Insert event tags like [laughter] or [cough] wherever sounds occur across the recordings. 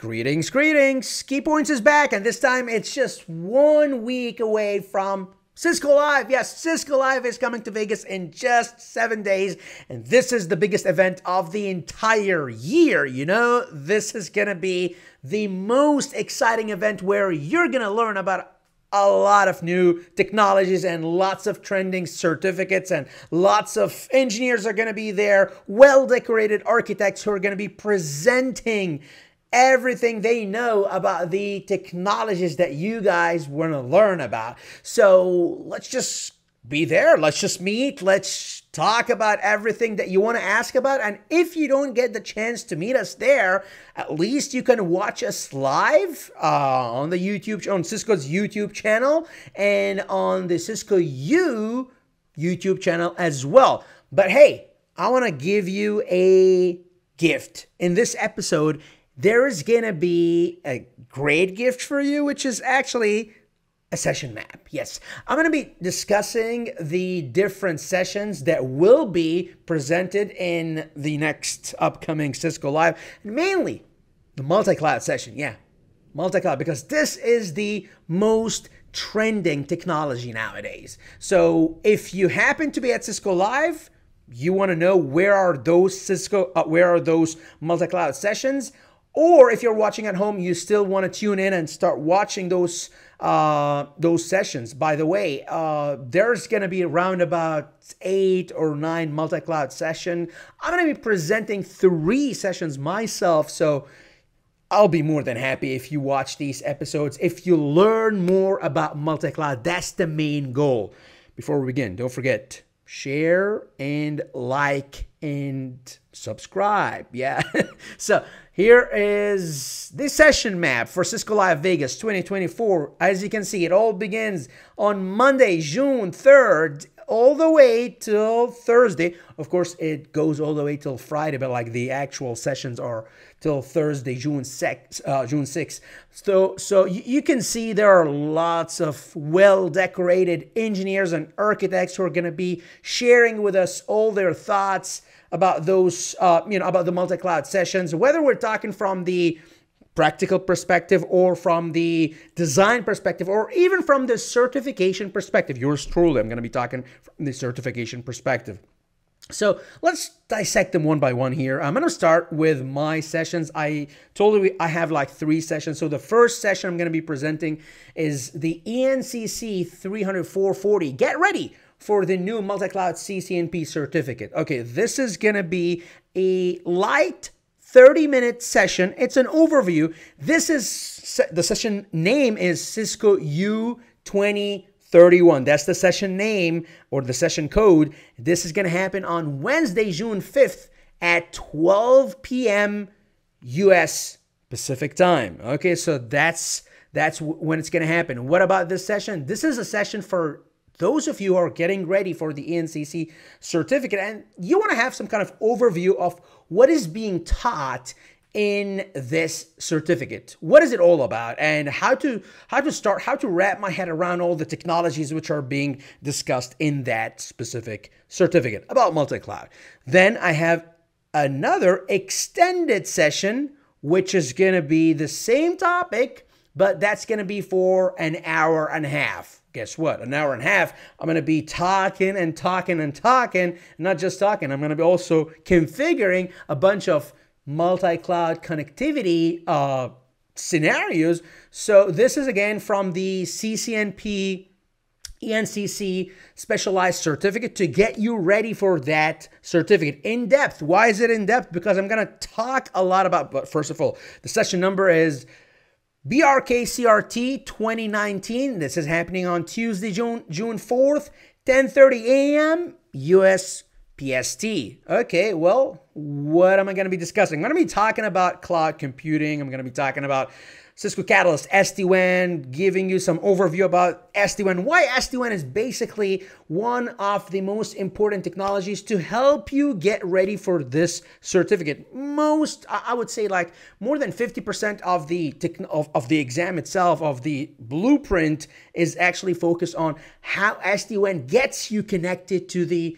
Greetings, greetings. Key Points is back, and this time it's just one week away from Cisco Live. Yes, Cisco Live is coming to Vegas in just seven days, and this is the biggest event of the entire year. You know, this is gonna be the most exciting event where you're gonna learn about a lot of new technologies and lots of trending certificates and lots of engineers are going to be there well decorated architects who are going to be presenting everything they know about the technologies that you guys want to learn about. So let's just be there. Let's just meet. Let's talk about everything that you want to ask about. And if you don't get the chance to meet us there, at least you can watch us live uh, on the YouTube, on Cisco's YouTube channel and on the Cisco U YouTube channel as well. But hey, I want to give you a gift. In this episode, there is going to be a great gift for you, which is actually a session map. Yes, I'm going to be discussing the different sessions that will be presented in the next upcoming Cisco Live, mainly the multi-cloud session. Yeah, multi-cloud, because this is the most trending technology nowadays. So if you happen to be at Cisco Live, you want to know where are those Cisco, uh, where are those multi-cloud sessions, or if you're watching at home, you still want to tune in and start watching those uh, those sessions. By the way, uh, there's going to be around about eight or nine multi-cloud session. I'm going to be presenting three sessions myself, so I'll be more than happy if you watch these episodes. If you learn more about multi-cloud, that's the main goal. Before we begin, don't forget share and like and subscribe. Yeah. [laughs] so here is the session map for Cisco Live Vegas 2024. As you can see, it all begins on Monday, June 3rd, all the way till Thursday. Of course, it goes all the way till Friday, but like the actual sessions are till Thursday, June 6th. Uh, June 6th. So, so you can see there are lots of well-decorated engineers and architects who are going to be sharing with us all their thoughts about those, uh, you know, about the multi-cloud sessions, whether we're talking from the practical perspective or from the design perspective or even from the certification perspective. Yours truly, I'm going to be talking from the certification perspective. So let's dissect them one by one here. I'm going to start with my sessions. I told you I have like three sessions. So the first session I'm going to be presenting is the ENCC 30440. Get ready for the new multi-cloud CCNP certificate. Okay, this is gonna be a light 30 minute session. It's an overview. This is the session name is Cisco U2031. That's the session name or the session code. This is gonna happen on Wednesday, June 5th at 12 p.m. US Pacific time. Okay, so that's that's when it's going to happen. What about this session? This is a session for those of you who are getting ready for the ENCC certificate and you want to have some kind of overview of what is being taught in this certificate. What is it all about? And how to how to start how to wrap my head around all the technologies which are being discussed in that specific certificate about multi-cloud. Then i have another extended session which is going to be the same topic but that's going to be for an hour and a half guess what? An hour and a half, I'm going to be talking and talking and talking, not just talking. I'm going to be also configuring a bunch of multi-cloud connectivity uh, scenarios. So this is again from the CCNP ENCC specialized certificate to get you ready for that certificate in depth. Why is it in depth? Because I'm going to talk a lot about, but first of all, the session number is BRKCRT 2019. This is happening on Tuesday, June, June 4th, 10:30 a.m. US PST. Okay, well, what am I going to be discussing? I'm going to be talking about cloud computing. I'm going to be talking about Cisco Catalyst SD-WAN, giving you some overview about SD-WAN, why SD-WAN is basically one of the most important technologies to help you get ready for this certificate. Most, I would say like more than 50% of the, of, of the exam itself, of the blueprint is actually focused on how SD-WAN gets you connected to the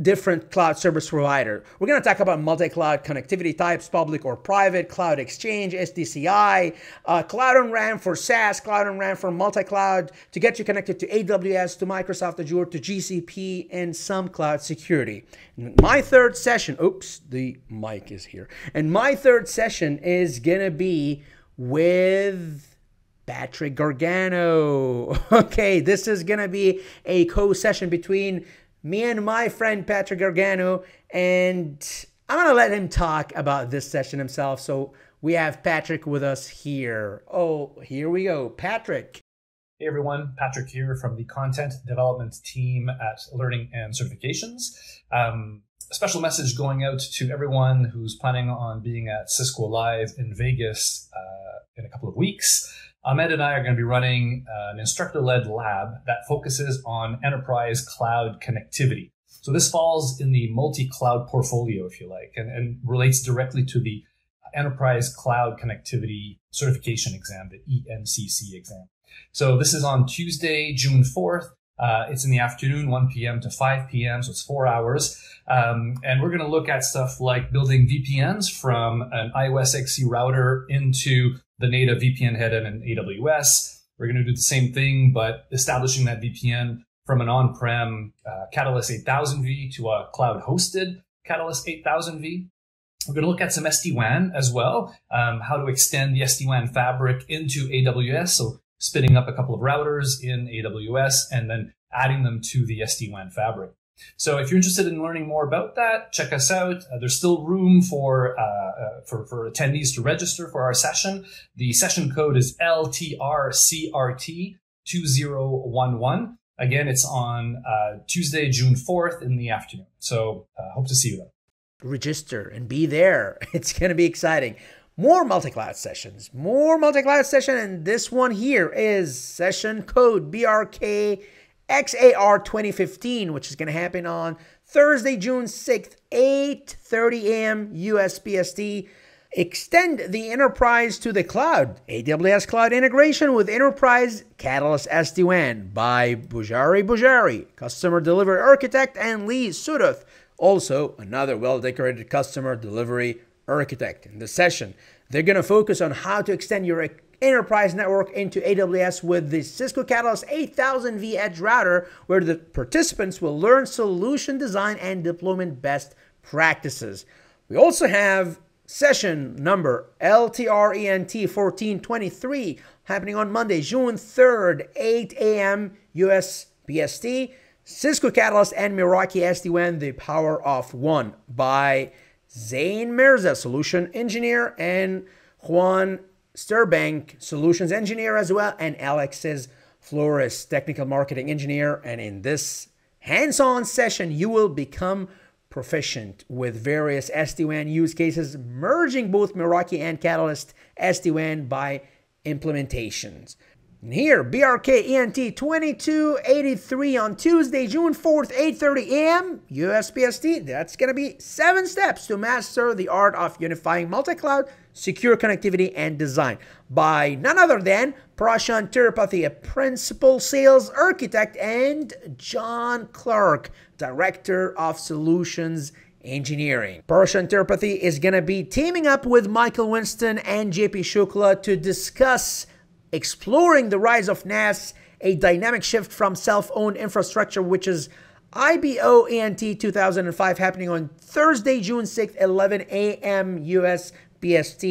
different cloud service provider. We're going to talk about multi-cloud connectivity types, public or private, cloud exchange, SDCI, uh, cloud OnRamp for SaaS, cloud OnRamp for multi-cloud to get you connected to AWS, to Microsoft Azure, to GCP, and some cloud security. My third session, oops, the mic is here. And my third session is going to be with Patrick Gargano. [laughs] Okay, this is going to be a co-session between me and my friend Patrick Gargano, and I'm gonna let him talk about this session himself. So we have Patrick with us here. Oh, here we go, Patrick. Hey everyone, Patrick here from the content development team at Learning and Certifications. Um, a special message going out to everyone who's planning on being at Cisco Live in Vegas uh, in a couple of weeks. Ahmed and I are going to be running uh, an instructor led lab that focuses on enterprise cloud connectivity. So this falls in the multi cloud portfolio, if you like, and, and, relates directly to the enterprise cloud connectivity certification exam, the ENCC exam. So this is on Tuesday, June 4th. Uh, it's in the afternoon, 1 p.m. to 5 p.m., so it's four hours. Um, and we're going to look at stuff like building VPNs from an IOS XE router into the native VPN head in AWS. We're going to do the same thing, but establishing that VPN from an on-prem uh, Catalyst 8000V to a cloud-hosted Catalyst 8000V. We're going to look at some SD-WAN as well, um, how to extend the SD-WAN fabric into AWS. So spinning up a couple of routers in AWS and then adding them to the SD-WAN fabric. So if you're interested in learning more about that, check us out. Uh, there's still room for, uh, uh, for, for attendees to register for our session. The session code is LTRCRT2011. Again, it's on uh, Tuesday, June 4th in the afternoon. So uh, hope to see you then. Register and be there. [laughs] It's going to be exciting. More multi-cloud sessions, more multi-cloud session, and this one here is session code BRK XAR 2015, which is going to happen on Thursday, June 6th, 8:30 a.m. US PST. Extend the enterprise to the cloud. AWS Cloud Integration with Enterprise Catalyst SD-WAN by Bujari Bujari, Customer Delivery Architect, and Lee Sudoth, also another well-decorated customer delivery architect. In this session, they're going to focus on how to extend your enterprise network into AWS with the Cisco Catalyst 8000V Edge router, where the participants will learn solution design and deployment best practices. We also have session number LTRENT 1423 happening on Monday, June 3rd, 8 a.m. US PST. Cisco Catalyst and Meraki SD-WAN, The Power of One by Zain Mirza, solution engineer, and Juan Sturbank, solutions engineer as well, and Alexis Flores, technical marketing engineer. And in this hands-on session, you will become proficient with various SD-WAN use cases, merging both Meraki and Catalyst SD-WAN by implementations. And here, BRK ENT 2283 on Tuesday, June 4th, 8.30 a.m. USPST. That's going to be seven steps to master the art of unifying multi-cloud, secure connectivity, and design by none other than Prashant Tirupati, a principal sales architect, and John Clark, director of solutions engineering. Prashant Tirupati is going to be teaming up with Michael Winston and JP Shukla to discuss exploring the rise of NaaS, a dynamic shift from self-owned infrastructure, which is IBO ENT 2005 happening on Thursday, June 6th, 11 a.m. US PST.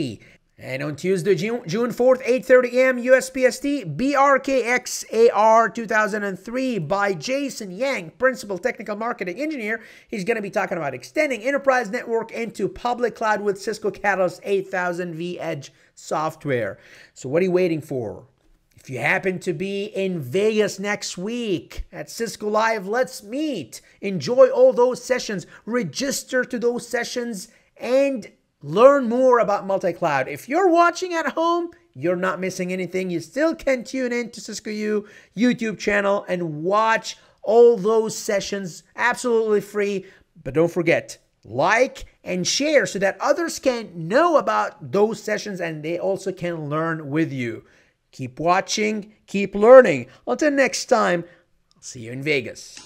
And on Tuesday, June, June 4th, 8.30 a.m. USPST, BRKXAR 2003 by Jason Yang, Principal Technical Marketing Engineer. He's going to be talking about extending enterprise network into public cloud with Cisco Catalyst 8000V Edge software. So what are you waiting for? If you happen to be in Vegas next week at Cisco Live, let's meet. Enjoy all those sessions. Register to those sessions and learn more about multi-cloud. If you're watching at home, you're not missing anything. You still can tune in to Cisco U YouTube channel and watch all those sessions absolutely free. But don't forget, like and share so that others can know about those sessions and they also can learn with you. Keep watching, keep learning. Until next time, I'll see you in Vegas.